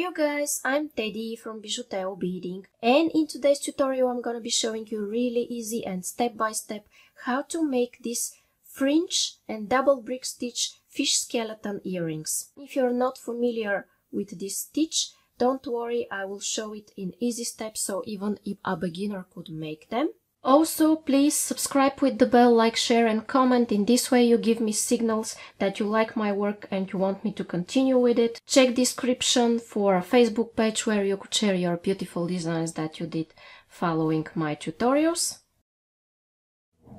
you guys, I'm Teddy from Bijuteo Beading and in today's tutorial I'm gonna be showing you really easy and step by step how to make this fringe and double brick stitch fish skeleton earrings. If you're not familiar with this stitch, don't worry, I will show it in easy steps so even if a beginner could make them. Also, please subscribe with the bell, like, share and comment. In this way you give me signals that you like my work and you want me to continue with it. Check description for a Facebook page where you could share your beautiful designs that you did following my tutorials.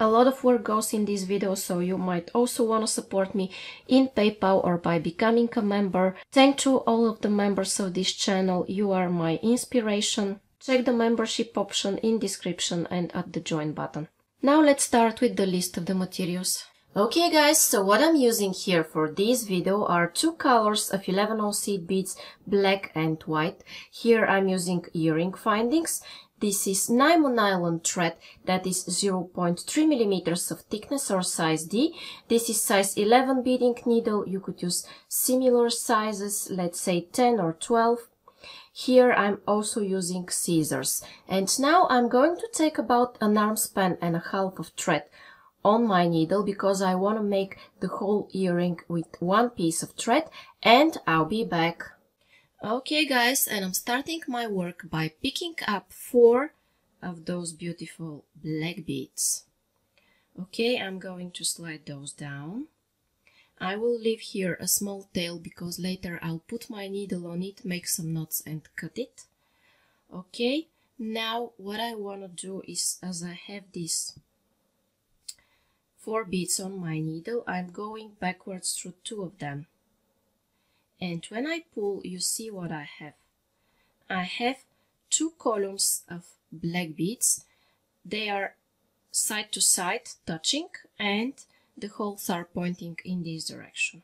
A lot of work goes in this video, so you might also want to support me in PayPal or by becoming a member. Thank to all of the members of this channel, you are my inspiration. Check the membership option in description and at the join button. Now let's start with the list of the materials. Okay guys, so what I'm using here for this video are two colors of 11 seed beads, black and white. Here I'm using earring findings. This is Nymo nylon thread that is 0.3 millimeters of thickness or size D. This is size 11 beading needle. You could use similar sizes, let's say 10 or 12. Here I'm also using scissors. And now I'm going to take about an arm span and a half of thread on my needle because I want to make the whole earring with one piece of thread and I'll be back. Okay guys, and I'm starting my work by picking up four of those beautiful black beads. Okay, I'm going to slide those down. I will leave here a small tail because later I'll put my needle on it, make some knots and cut it. Okay, now what I want to do is as I have these four beads on my needle, I'm going backwards through two of them. And when I pull, you see what I have. I have two columns of black beads. They are side to side touching and the holes are pointing in this direction.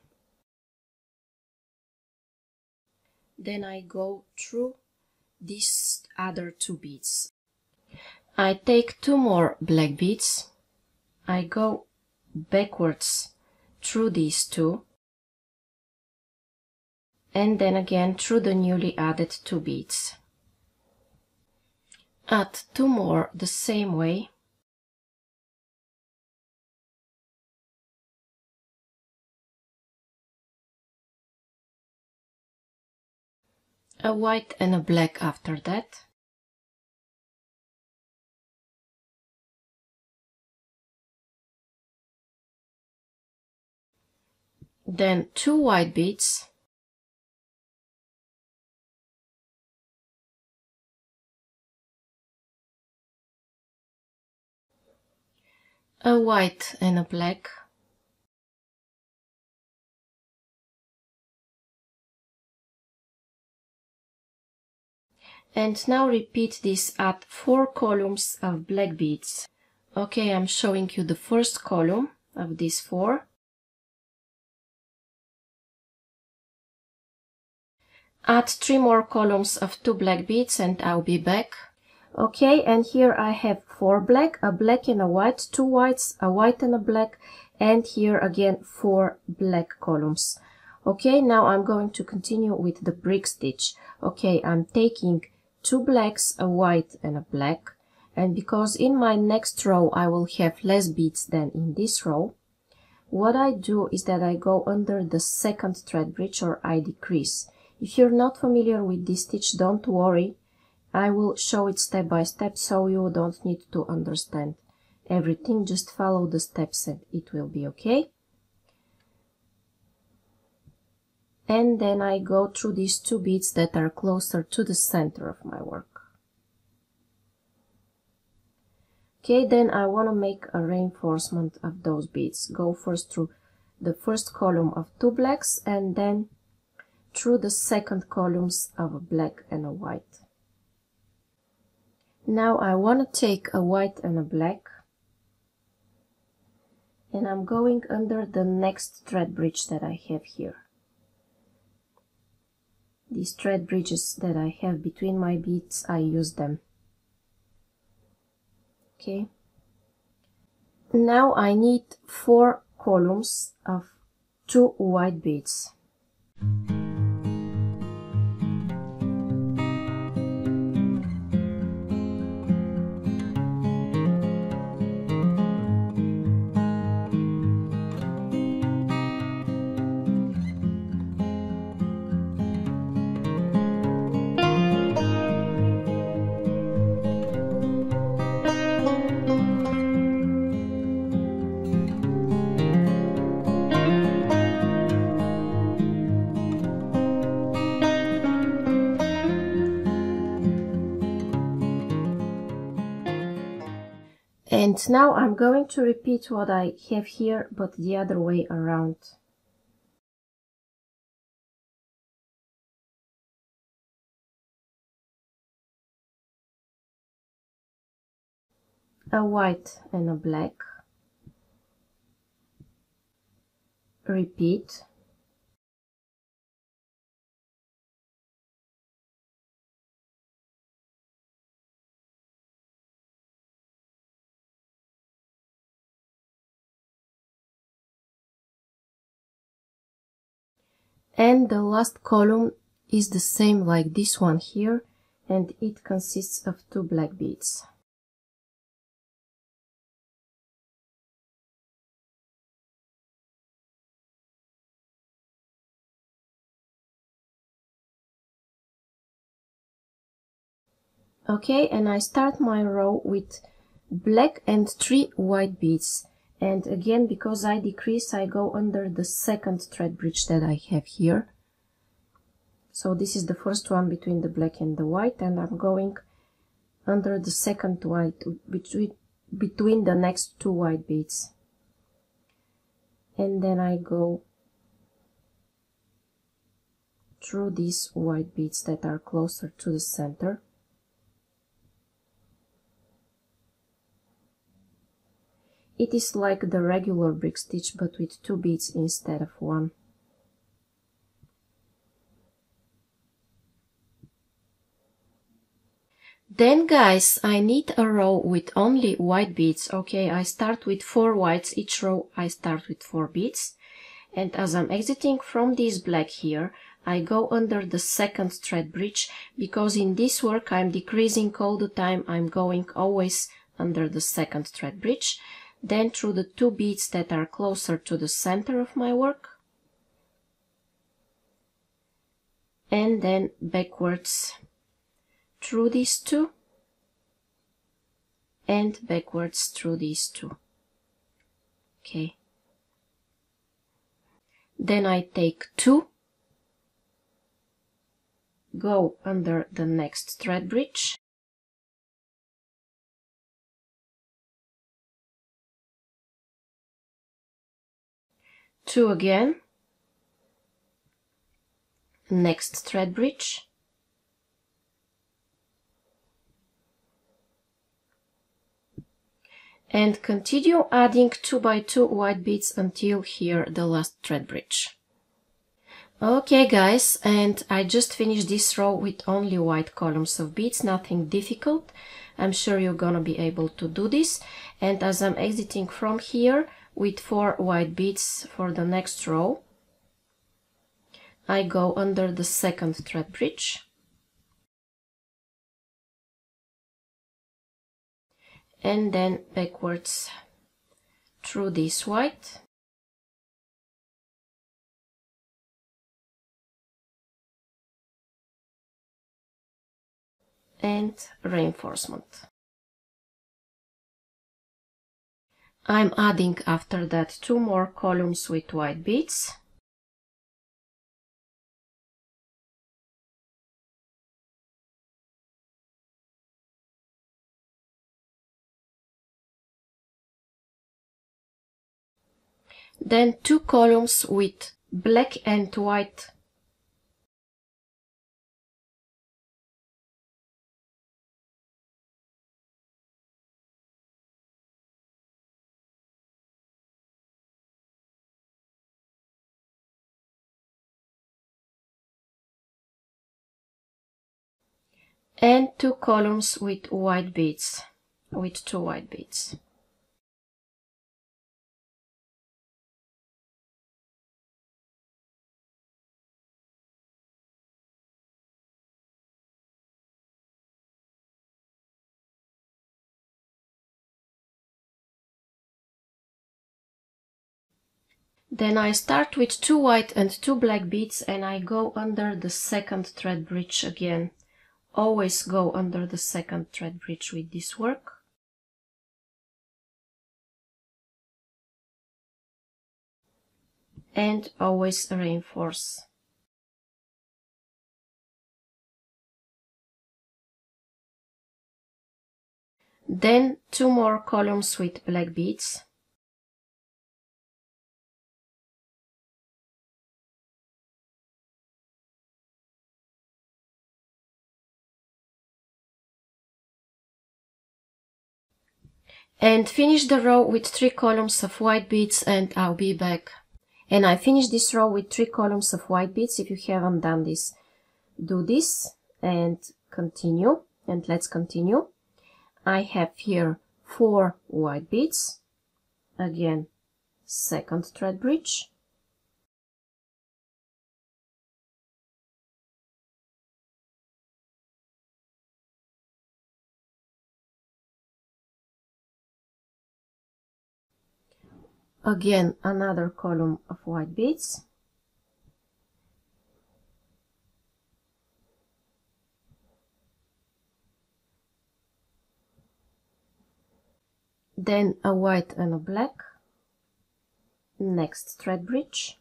Then I go through these other two beads. I take two more black beads. I go backwards through these two and then again through the newly added two beads. Add two more the same way a white and a black after that. Then two white beads. A white and a black. And now repeat this at four columns of black beads. Okay, I'm showing you the first column of these four. Add three more columns of two black beads and I'll be back. Okay, and here I have four black, a black and a white, two whites, a white and a black, and here again four black columns. Okay, now I'm going to continue with the brick stitch. Okay, I'm taking two blacks, a white and a black. And because in my next row I will have less beads than in this row, what I do is that I go under the second thread bridge or I decrease. If you're not familiar with this stitch, don't worry. I will show it step by step so you don't need to understand everything. Just follow the steps and it will be okay. And then I go through these two beads that are closer to the center of my work. Okay, then I want to make a reinforcement of those beads. Go first through the first column of two blacks and then through the second columns of a black and a white. Now I want to take a white and a black and I'm going under the next thread bridge that I have here these thread bridges that I have between my beads I use them. Okay. Now I need four columns of two white beads And now I'm going to repeat what I have here, but the other way around. A white and a black. Repeat. And the last column is the same like this one here and it consists of two black beads. Okay, and I start my row with black and three white beads and again because I decrease I go under the second thread bridge that I have here. So this is the first one between the black and the white and I'm going under the second white between between the next two white beads. And then I go through these white beads that are closer to the center It is like the regular brick stitch but with two beads instead of one. Then guys, I need a row with only white beads. Okay, I start with four whites. Each row I start with four beads. And as I'm exiting from this black here, I go under the second thread bridge because in this work I'm decreasing all the time. I'm going always under the second thread bridge then through the two beads that are closer to the center of my work. And then backwards. Through these two. And backwards through these two. Okay. Then I take two. Go under the next thread bridge two again next thread bridge and continue adding 2 by 2 white beads until here the last thread bridge. Okay guys, and I just finished this row with only white columns of beads, nothing difficult. I'm sure you're gonna be able to do this. And as I'm exiting from here, with four white beads for the next row. I go under the second thread bridge and then backwards through this white and reinforcement. I'm adding after that two more columns with white beads. Then two columns with black and white and two columns with white beads with two white beads. Then I start with two white and two black beads and I go under the second thread bridge again always go under the second thread bridge with this work. And always reinforce. then two more columns with black beads and finish the row with three columns of white beads and I'll be back. And I finish this row with three columns of white beads if you haven't done this. Do this and continue and let's continue. I have here four white beads. Again second thread bridge again another column of white beads. Then a white and a black. Next thread bridge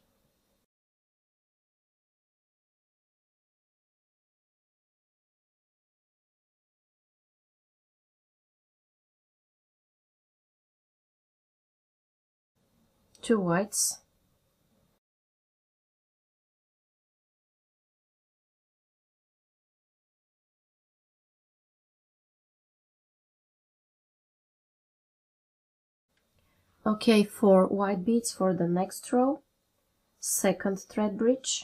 two whites. Okay four white beads for the next row. Second thread bridge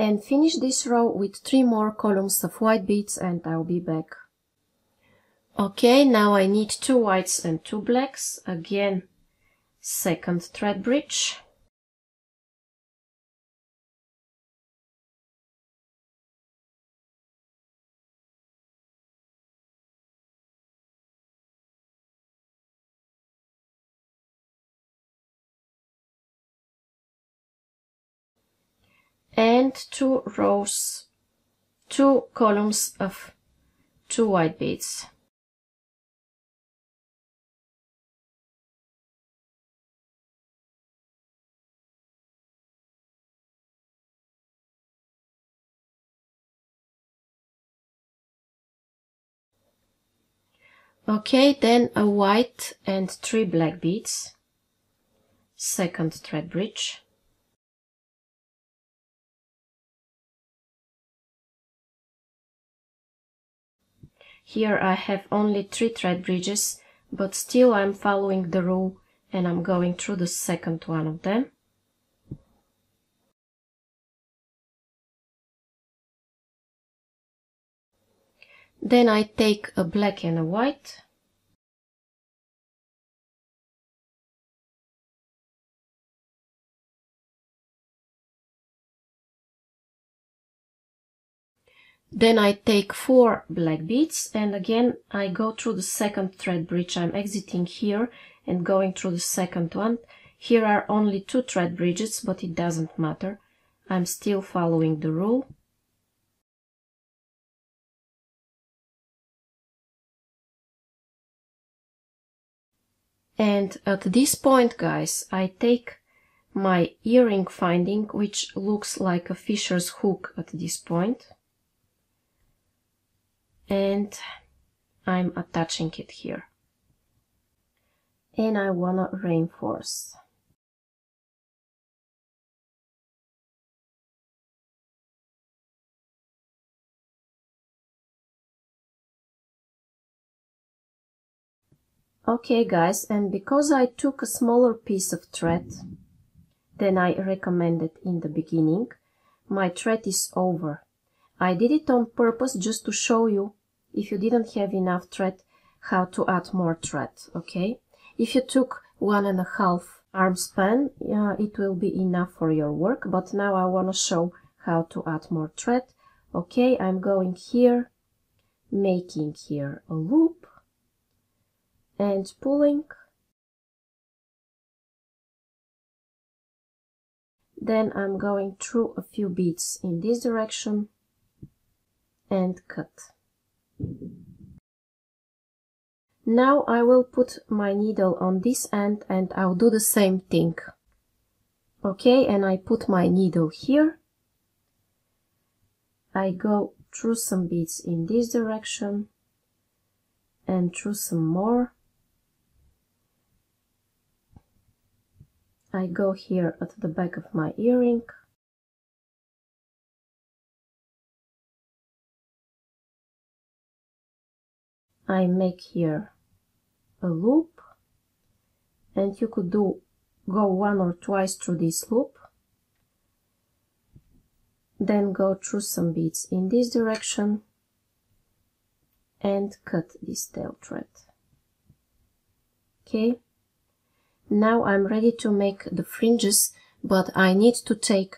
and finish this row with three more columns of white beads and I'll be back. Okay, now I need two whites and two blacks. Again, second thread bridge. And two rows, two columns of two white beads. Okay, then a white and three black beads. Second thread bridge. Here I have only three thread bridges, but still I'm following the rule and I'm going through the second one of them. Then I take a black and a white Then I take four black beads and again I go through the second thread bridge. I'm exiting here and going through the second one. Here are only two thread bridges, but it doesn't matter. I'm still following the rule. And at this point, guys, I take my earring finding, which looks like a fisher's hook at this point and I'm attaching it here and I wanna reinforce Okay guys, and because I took a smaller piece of thread than I recommended in the beginning, my thread is over. I did it on purpose just to show you if you didn't have enough thread how to add more thread okay? If you took one and a half arm span uh, it will be enough for your work but now I want to show how to add more thread okay? I'm going here making here a loop and pulling. Then I'm going through a few beads in this direction and cut Now I will put my needle on this end and I'll do the same thing. Okay, and I put my needle here. I go through some beads in this direction and through some more. I go here at the back of my earring. I make here a loop. And you could do go one or twice through this loop. Then go through some beads in this direction and cut this tail thread. Okay? Now I'm ready to make the fringes but I need to take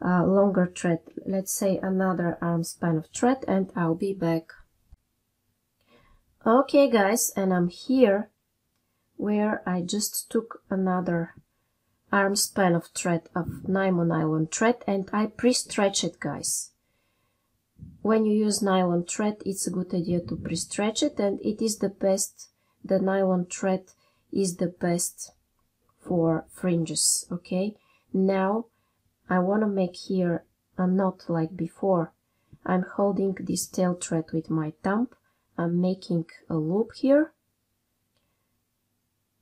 a longer thread let's say another arm span of thread and I'll be back okay guys and I'm here where I just took another arm span of thread of nylon nylon thread and I pre-stretch it guys. When you use nylon thread it's a good idea to pre-stretch it and it is the best the nylon thread is the best for fringes okay? Now I want to make here a knot like before. I'm holding this tail thread with my thumb I'm making a loop here.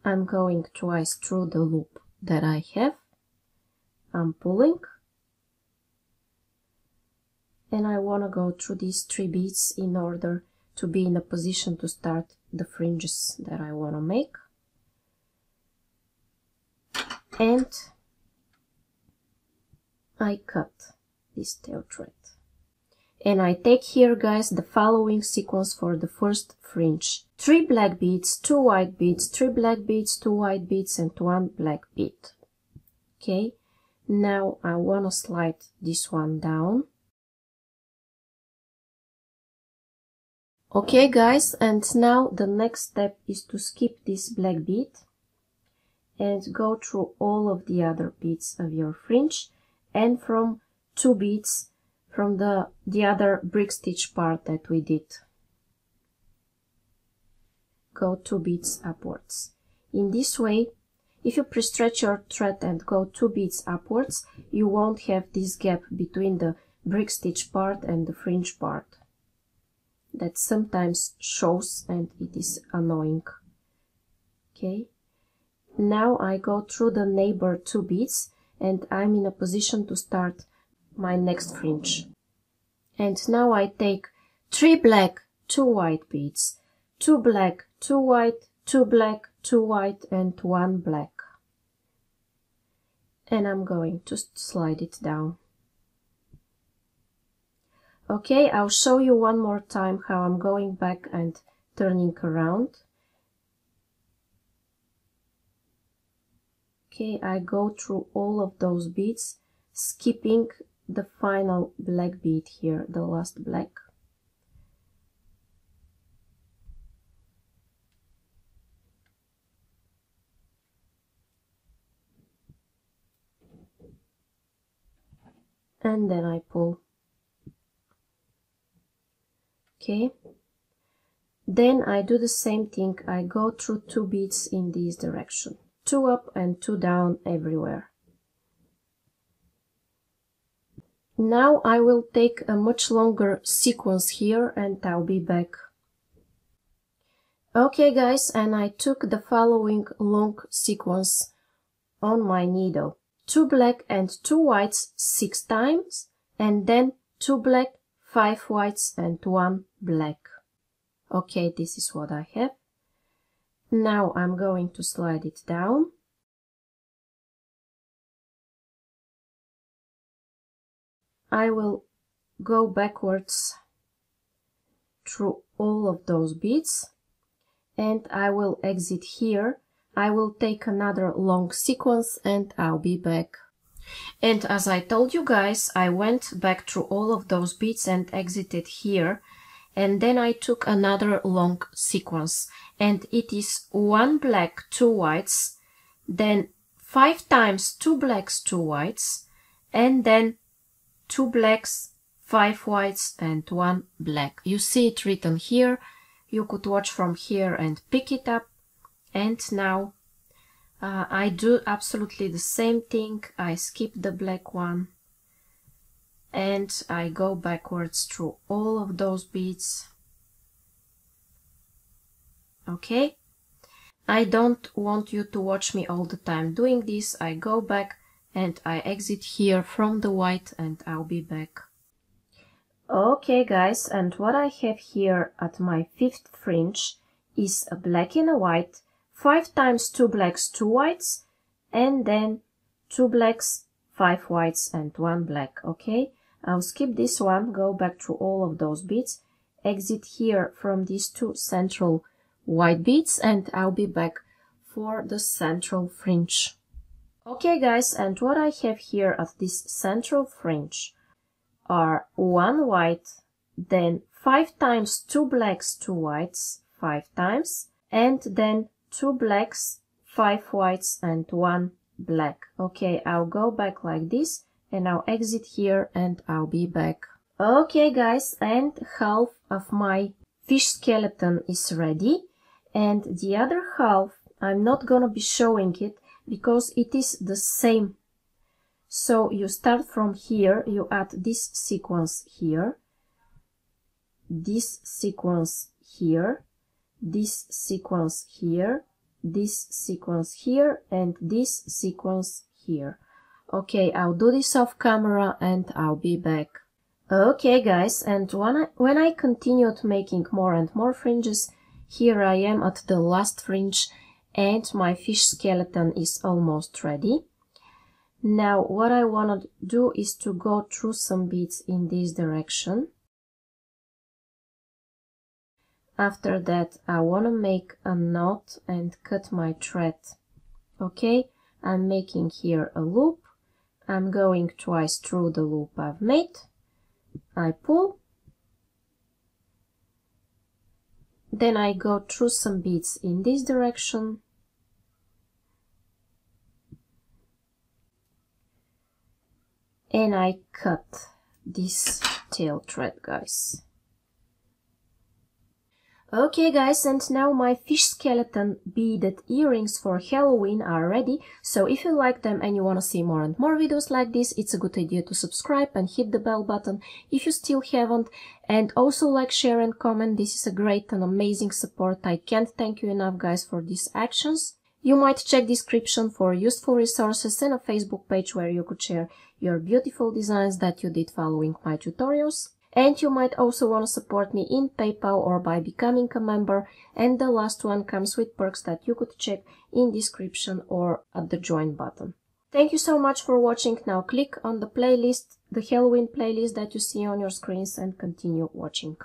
I'm going twice through the loop that I have. I'm pulling. And I want to go through these three beads in order to be in a position to start the fringes that I want to make. And I cut this tail thread and I take here guys the following sequence for the first fringe. 3 black beads, 2 white beads, 3 black beads, 2 white beads and 1 black bead. Okay, now I want to slide this one down. Okay guys, and now the next step is to skip this black bead and go through all of the other beads of your fringe and from two beads from the, the other brick stitch part that we did. Go two beads upwards. In this way, if you pre-stretch your thread and go two beads upwards, you won't have this gap between the brick stitch part and the fringe part. That sometimes shows and it is annoying. Okay. Now I go through the neighbor two beads and I'm in a position to start my next fringe. And now I take three black, two white beads, two black, two white, two black, two white and one black. And I'm going to slide it down. Okay, I'll show you one more time how I'm going back and turning around. Okay, I go through all of those beads, skipping the final black bead here, the last black. And then I pull. Okay. Then I do the same thing. I go through two beads in this direction. Two up and two down everywhere. Now I will take a much longer sequence here and I'll be back. Okay guys, and I took the following long sequence on my needle. Two black and two whites six times and then two black, five whites and one black. Okay, this is what I have. Now I'm going to slide it down. I will go backwards through all of those beads and I will exit here. I will take another long sequence and I'll be back. And as I told you guys, I went back through all of those beads and exited here. And then I took another long sequence and it is one black, two whites, then five times two blacks, two whites, and then two blacks, five whites and one black. You see it written here. you could watch from here and pick it up. And now uh, I do absolutely the same thing. I skip the black one. And I go backwards through all of those beads. Okay? I don't want you to watch me all the time doing this. I go back and I exit here from the white and I'll be back okay guys and what I have here at my fifth fringe is a black and a white five times two blacks two whites and then two blacks five whites and one black okay I'll skip this one, go back to all of those beads, exit here from these two central white beads and I'll be back for the central fringe. Okay guys, and what I have here at this central fringe are one white, then five times two blacks, two whites, five times, and then two blacks, five whites and one black. Okay, I'll go back like this and I'll exit here and I'll be back. Okay guys, and half of my fish skeleton is ready and the other half I'm not gonna be showing it because it is the same. So you start from here, you add this sequence here, this sequence here, this sequence here, this sequence here, and this sequence here. Okay, I'll do this off camera and I'll be back. Okay guys, and when I, when I continued making more and more fringes, here I am at the last fringe and my fish skeleton is almost ready. Now what I want to do is to go through some beads in this direction. After that I want to make a knot and cut my thread. Okay, I'm making here a loop I'm going twice through the loop I've made. I pull. Then I go through some beads in this direction. And I cut this tail thread, guys. Okay guys, and now my fish skeleton beaded earrings for Halloween are ready, so if you like them and you wanna see more and more videos like this, it's a good idea to subscribe and hit the bell button if you still haven't, and also like, share and comment, this is a great and amazing support, I can't thank you enough guys for these actions. You might check description for useful resources and a Facebook page where you could share your beautiful designs that you did following my tutorials. And you might also want to support me in PayPal or by becoming a member. And the last one comes with perks that you could check in description or at the join button. Thank you so much for watching. Now click on the playlist, the Halloween playlist that you see on your screens and continue watching.